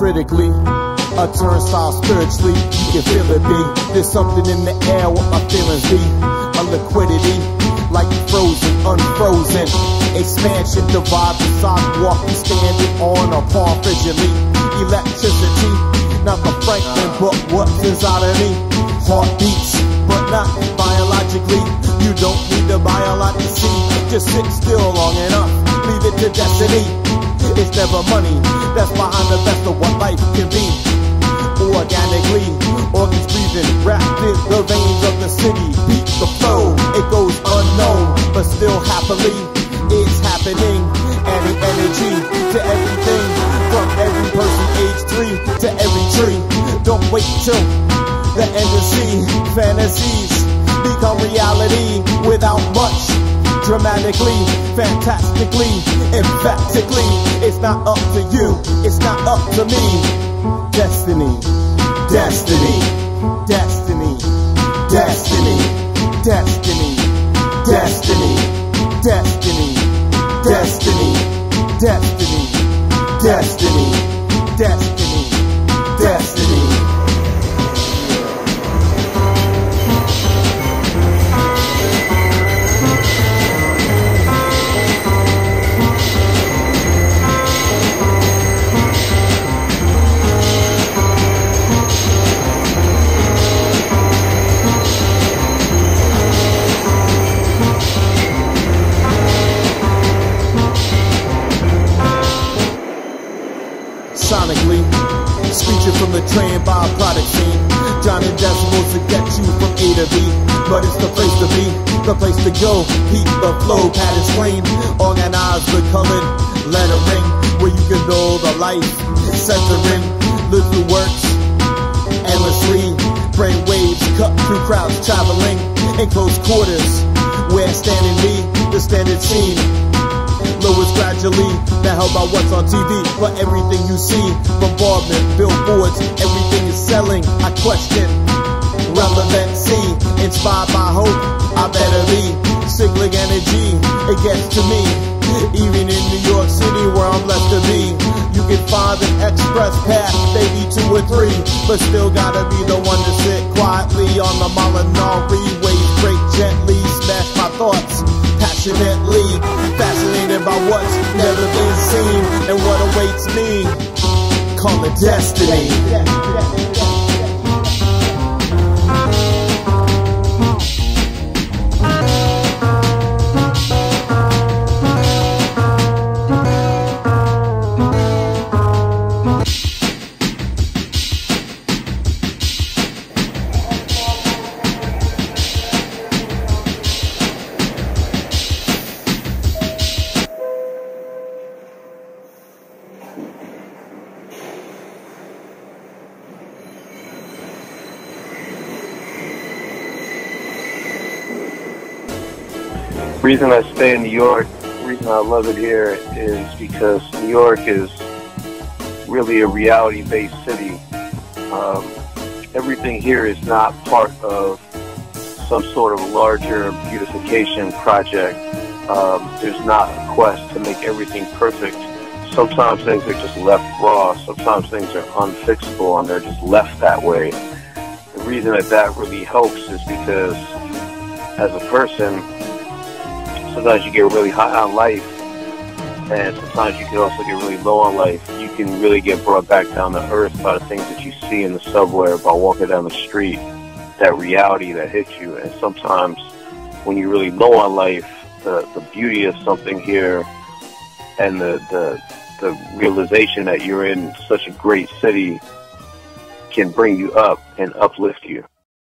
critically. A turnstile spiritually, you can feel it be. There's something in the air, what my feelings be. A liquidity, like frozen, unfrozen. Expansion, divide the sidewalk, we standing on a palm frigidly. Electricity, not the Franklin, but what's inside of me. Heartbeats, but not biologically. You don't need the biological see. Just sit still long enough, leave it to destiny. It's never money that's behind the best life can be organically. Organs breathing, wrapped in the veins of the city. Beat the flow, it goes unknown, but still happily. It's happening, adding energy to everything. From every person age three to every tree. Don't wait till the end fantasies become reality without much. Dramatically, fantastically, emphatically, it's not up to you, it's not up to me destiny, destiny, destiny, destiny, destiny, destiny, destiny, destiny, destiny, destiny, destiny, destiny. Sonically. Screeching from the train by a product scene. Johnny decimals to get you from A to B. But it's the place to be, the place to go. Keep the flow, pattern plain. Organize the colored lettering. Where you can know the life, centering. Little works, endlessly. Brain waves cut through crowds traveling. In close quarters, where standing me, the standard scene gradually. Now how about what's on TV? But everything you see, bombardment, billboards, everything is selling. I question relevancy, inspired by hope. I better be signaling energy. It gets to me. Even in New York City, where I'm blessed to be, you can find an express path, maybe two or three, but still gotta be the one to sit quietly on the Molinari way, break gently, smash my thoughts passionately fascinated by what's never been seen and what awaits me. Call it destiny. Reason I stay in New York, the reason I love it here is because New York is really a reality-based city. Um, everything here is not part of some sort of larger beautification project. Um, there's not a quest to make everything perfect. Sometimes things are just left raw. Sometimes things are unfixable and they're just left that way. The reason that that really helps is because as a person, sometimes you get really high on life, and sometimes you can also get really low on life. You can really get brought back down to earth by the things that you see in the subway or by walking down the street. That reality that hits you, and sometimes when you're really low on life, the the beauty of something here, and the the the realization that you're in such a great city can bring you up and uplift you.